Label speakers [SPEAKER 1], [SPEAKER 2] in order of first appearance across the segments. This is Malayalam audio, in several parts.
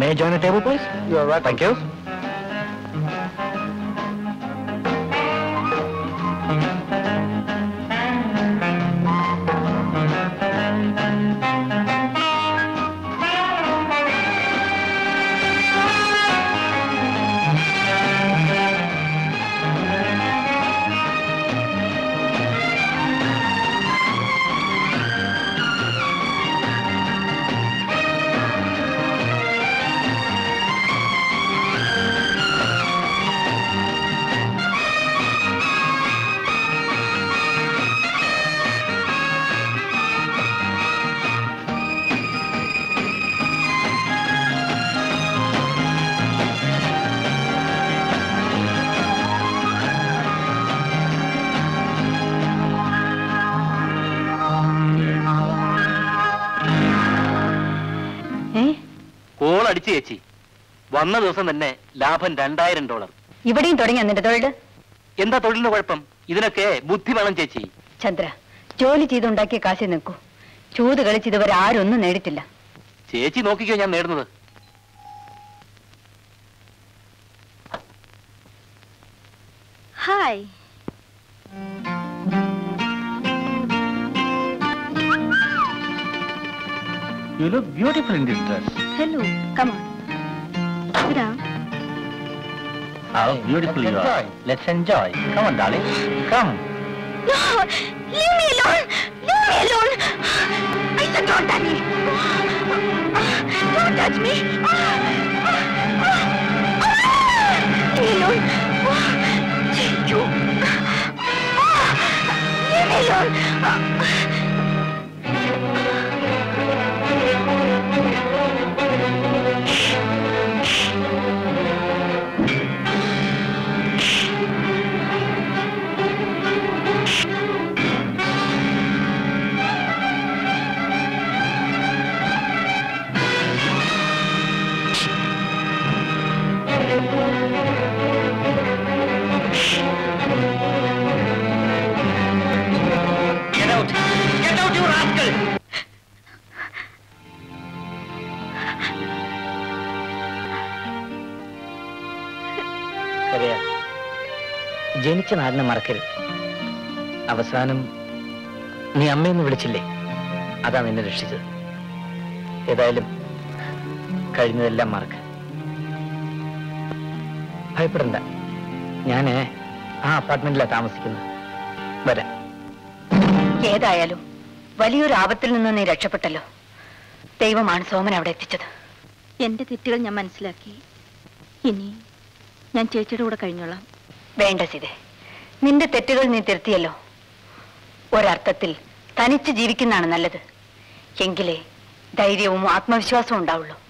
[SPEAKER 1] May I join the table, please? You are right. Thank you.
[SPEAKER 2] അടിച്ചു ചേച്ചി. വന്ന ദിവസം തന്നെ ലാഭം രണ്ടായിരം ഡോളർ.
[SPEAKER 3] ഇവിടെയും തുടങ്ങി എന്നിട്ട് തൊഴിൽ
[SPEAKER 2] എന്താ തൊഴിലിന് കുഴപ്പം? ഇതിനൊക്കെ ബുദ്ധി വേണം ചേച്ചി.
[SPEAKER 3] ചന്ദ്ര ജോലി ചെയ്തുണ്ടാക്കിയ കാശ് നിൽക്കൂ. ചൂത് കളിച്ച് ഇതുവരെ ആരൊന്നും നേടിട്ടില്ല
[SPEAKER 2] ചേച്ചി നോക്കിക്കോ ഞാൻ നേടുന്നത്.
[SPEAKER 3] Hi.
[SPEAKER 1] You look beautiful in this dress.
[SPEAKER 3] Hello. Come on. Sit down.
[SPEAKER 1] How beautiful Let's you enjoy. are. Let's enjoy. Come on, darling. Come. No!
[SPEAKER 3] Leave me alone! Leave me alone! I said don't touch me! Don't touch me! Leave me alone! You! Leave me alone!
[SPEAKER 1] ജനിച്ച നാടിനെ മറക്കരുത്. അവസാനം നീ അമ്മയെന്ന് വിളിച്ചില്ലേ? അതാ നിന്നെ രക്ഷിച്ചത്. ഏതായാലും കഴിഞ്ഞതെല്ലാം മറക്ക. ഭയപ്പെടണ്ട. ഞാൻ ആ അപ്പാർട്ട്മെന്റിലാ താമസിക്കുന്നത്. വരാം.
[SPEAKER 3] ഏതായാലും വലിയൊരു ആപത്തിൽ നിന്ന് നീ രക്ഷപ്പെട്ടല്ലോ. ദൈവമാണ് സോമൻ അവിടെ എത്തിച്ചത്.
[SPEAKER 4] എന്റെ തെറ്റുകൾ ഞാൻ മനസ്സിലാക്കി. ഇനി ഞാൻ ചേച്ചിയുടെ കൂടെ കഴിഞ്ഞോളാം.
[SPEAKER 3] വേണ്ട സിതേ നിന്റെ തെറ്റുകൾ നീ തിരുത്തിയല്ലോ. ഒരർത്ഥത്തിൽ തനിച്ച് ജീവിക്കുന്നതാണ് നല്ലത്. എങ്കിലേ ധൈര്യവും ആത്മവിശ്വാസവും ഉണ്ടാവുള്ളൂ.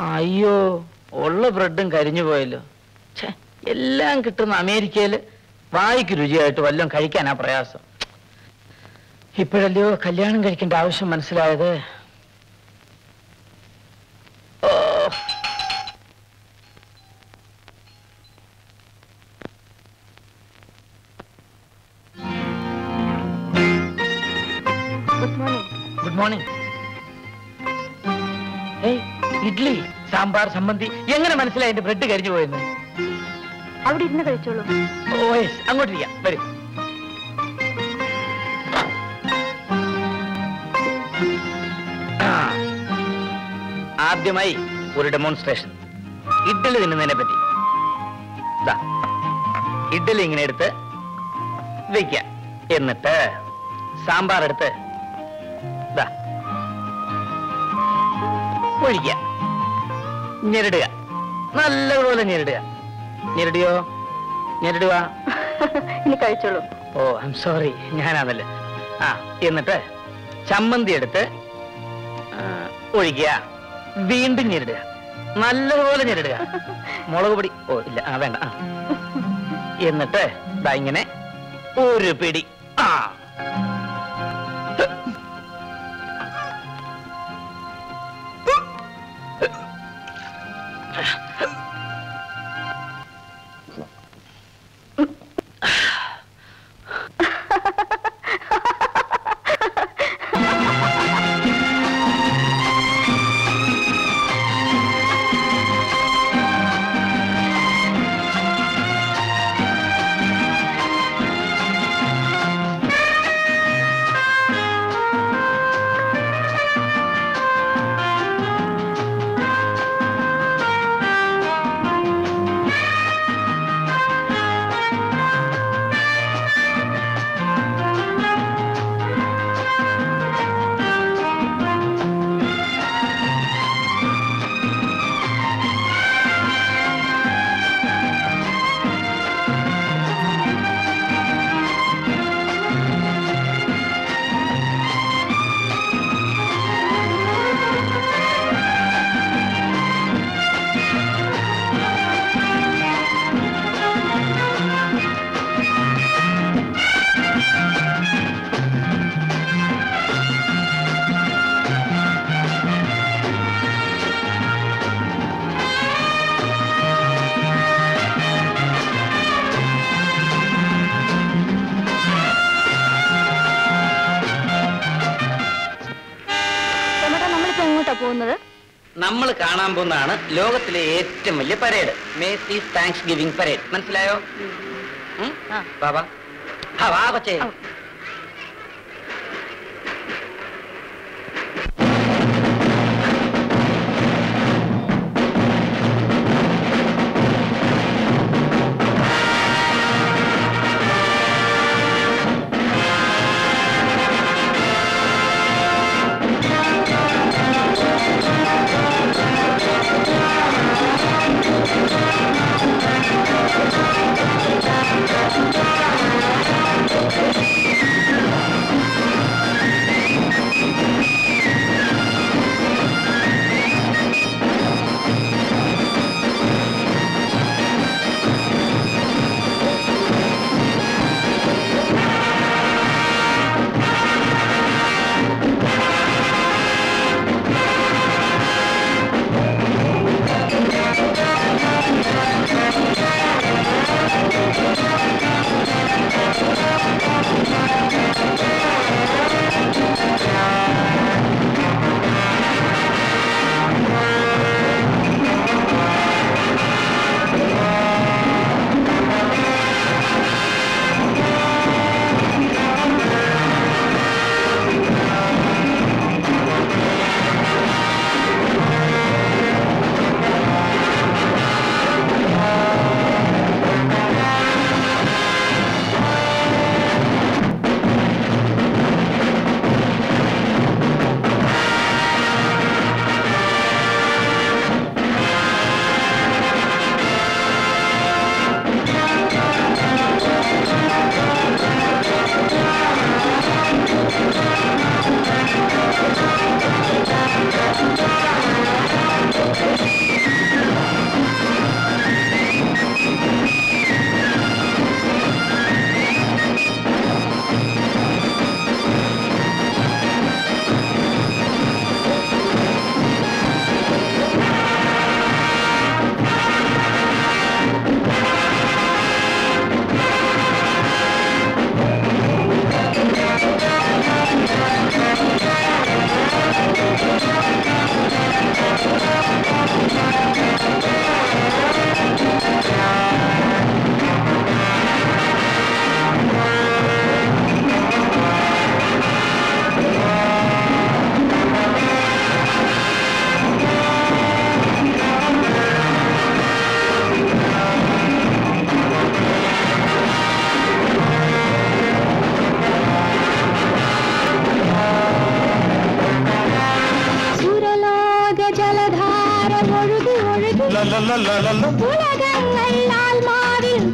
[SPEAKER 1] അയ്യോ ഉള്ള ബ്രെഡും കരിഞ്ഞു പോയല്ലോ. എല്ലാം കിട്ടുന്ന അമേരിക്കയിൽ വായിക്ക് രുചിയായിട്ട് വല്ലതും കഴിക്കാനാ പ്രയാസം. ഇപ്പോഴല്ലയോ കല്യാണം കഴിക്കേണ്ട ആവശ്യം മനസ്സിലായത്?
[SPEAKER 4] Good morning
[SPEAKER 1] good morning idli sambar സംബന്ധി എങ്ങനെ മനസ്സിലായി എന്റെ ബ്രെഡ് കരിഞ്ഞു പോയെന്ന്?
[SPEAKER 4] അവിടെ ഇരുന്ന് കഴിച്ചോളൂ.
[SPEAKER 1] Oh yes. അങ്ങോട്ടിരിക്കാം വരും. ആദ്യമായി ഒരു ഡെമോൺസ്ട്രേഷൻ ഇഡ്ഡലി തിന്നുന്നതിനെ പറ്റി. ഇഡ്ഡലി ഇങ്ങനെ എടുത്ത് വെക്ക എന്നിട്ട് സാമ്പാർ എടുത്ത് ദാ, ഒഴിക്കുക ഞെരടുക. നല്ലതുപോലെ ഞെരടുക. ഞെരടിയോ? ഞെരടുക
[SPEAKER 4] ഇനി കഴിച്ചോളൂ.
[SPEAKER 1] ഓ ഐ സോറി ഞാനാണല്ലേ. ആ എന്നിട്ട് ചമ്മന്തി എടുത്ത് ഒഴിക്കുക. വീണ്ടും ഞെരടുക. നല്ലതുപോലെ ഞെരിടുക. മുളക് പൊടി. ഓ ഇല്ല ആ വേണ്ട ആ. എന്നിട്ട് ഇതാ ഇങ്ങനെ ഒരു പിടി. ആ.
[SPEAKER 4] പോകുന്നത്
[SPEAKER 1] നമ്മൾ കാണാൻ പോകുന്നതാണ് ലോകത്തിലെ ഏറ്റവും വലിയ parade. Macy's thanks giving parade മനസ്സിലായോ? ബാബാ കൊച്ചേ.
[SPEAKER 5] லல்லல்லல்ல உலகம் நல்லால் மாறில்